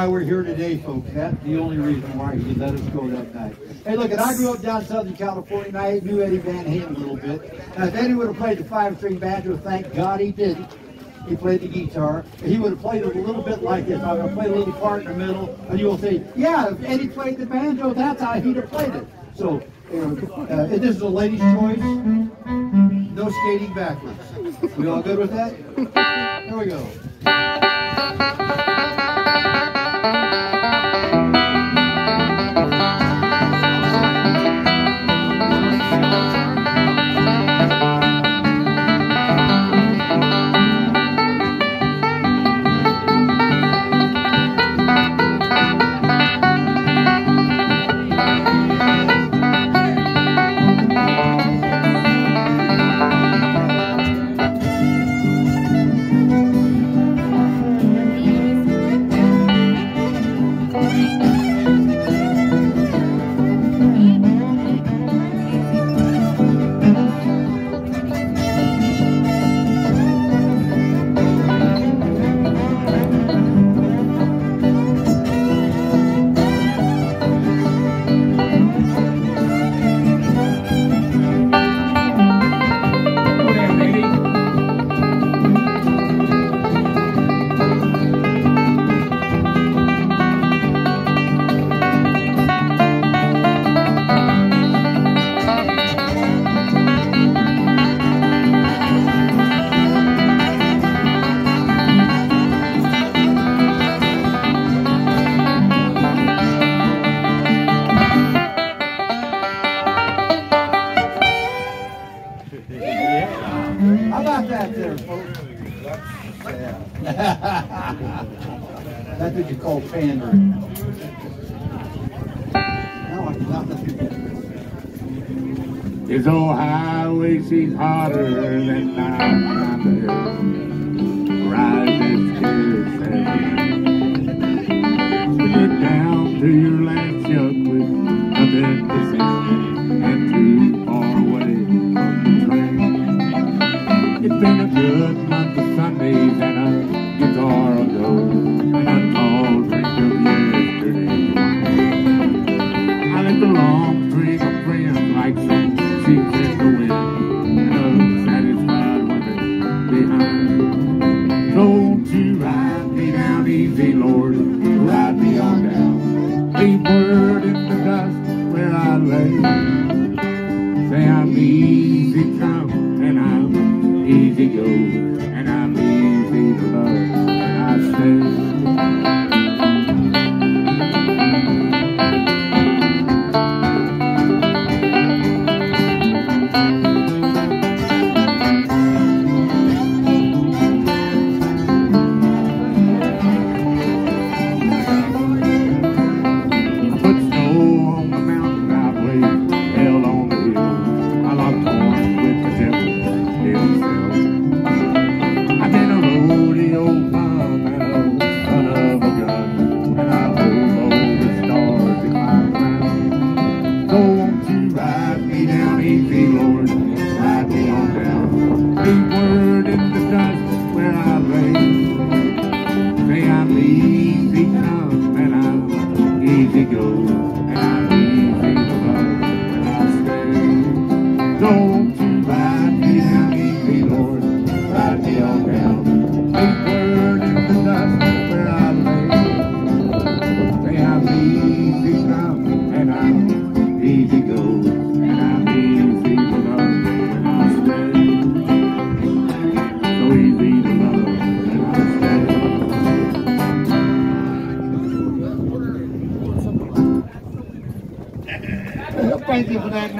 why we're here today, folks. That's the only reason why he let us go that night. Hey, look, and I grew up down Southern California, and I knew Eddie Van Halen a little bit. Now, if Eddie would have played the five-string banjo, thank God he didn't. He played the guitar. He would have played it a little bit like this. I would play a little part in the middle, and you will say, yeah, if Eddie played the banjo, that's how he'd have played it. So, uh, this is a lady's choice. No skating backwards. We all good with that? Here we go. How about that there, folks? Yeah. That's what you call pandering. No, I'm not. This old highway seems hotter than night on the hill. Rising tears Get down to your last chuck with nothing to easy, Lord, ride me on down. Leave word in the dust where I lay. Say I'm easy come Thank you for that.